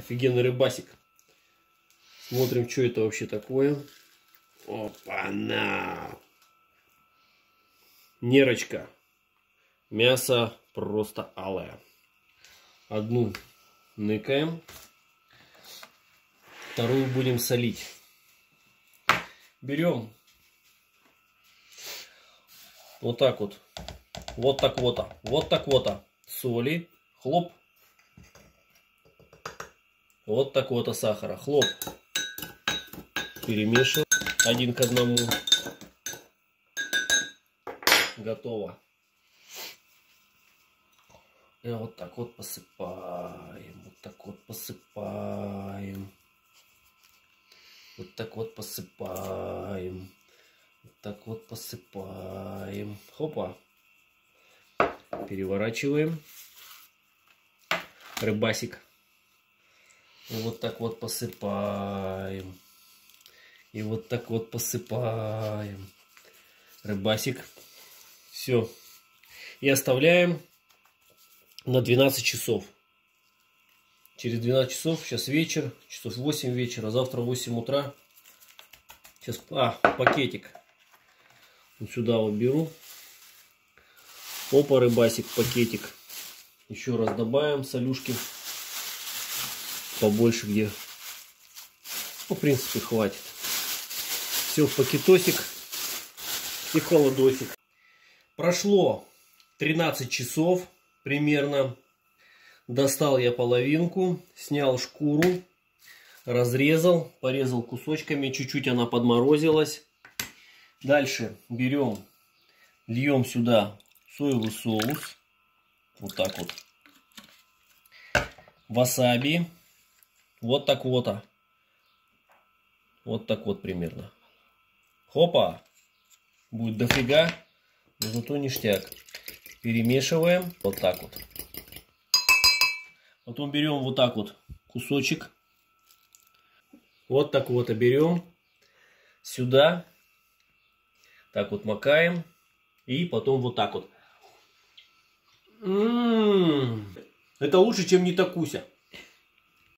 Офигенный рыбасик. Смотрим, что это вообще такое. Опа-на! Нерочка. Мясо просто алое. Одну ныкаем. Вторую будем солить. Берем вот так вот. Вот так вот. Вот так вот. Соли. Хлоп. Вот так вот сахара. Хлоп. Перемешиваем один к одному. Готово. И вот так вот посыпаем. Вот так вот посыпаем. Вот так вот посыпаем. Вот так вот посыпаем. Хопа. Переворачиваем. Рыбасик. И вот так вот посыпаем. И вот так вот посыпаем. Рыбасик. Все. И оставляем на 12 часов. Через 12 часов, сейчас вечер, часов 8 вечера, завтра 8 утра. Сейчас, а, пакетик. Вот сюда вот беру. Опа, рыбасик, пакетик. Еще раз добавим солюшки побольше где. Ну, в принципе, хватит. Все в пакетосик и холодосик. Прошло 13 часов примерно. Достал я половинку, снял шкуру, разрезал, порезал кусочками, чуть-чуть она подморозилась. Дальше берем, льем сюда соевый соус, вот так вот, васаби, вот так вот. А. Вот так вот примерно. Хопа! Будет дофига, но зато ништяк. Перемешиваем вот так вот. Потом берем вот так вот кусочек. Вот так вот берем. Сюда. Так вот макаем. И потом вот так вот. М -м -м, это лучше, чем не такуся.